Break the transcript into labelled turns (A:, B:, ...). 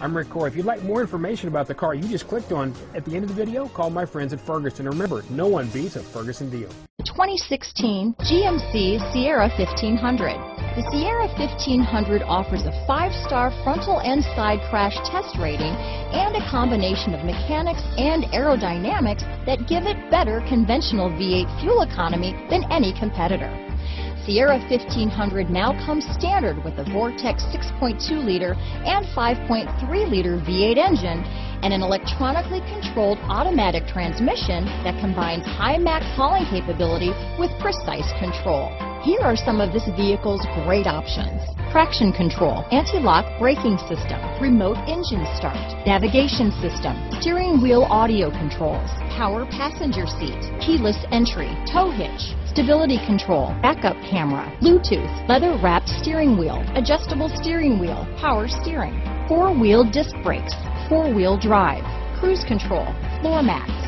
A: I'm Rick Core. If you'd like more information about the car you just clicked on at the end of the video, call my friends at Ferguson. Remember, no one beats a Ferguson deal.
B: 2016 GMC Sierra 1500. The Sierra 1500 offers a five-star frontal and side crash test rating and a combination of mechanics and aerodynamics that give it better conventional V8 fuel economy than any competitor. Sierra 1500 now comes standard with a Vortec 6.2-liter and 5.3-liter V8 engine and an electronically controlled automatic transmission that combines high max hauling capability with precise control. Here are some of this vehicle's great options. Traction control, anti-lock braking system, remote engine start, navigation system, steering wheel audio controls, power passenger seat, keyless entry, tow hitch, stability control, backup camera, Bluetooth, leather wrapped steering wheel, adjustable steering wheel, power steering, four wheel disc brakes, four wheel drive, cruise control, floor mats,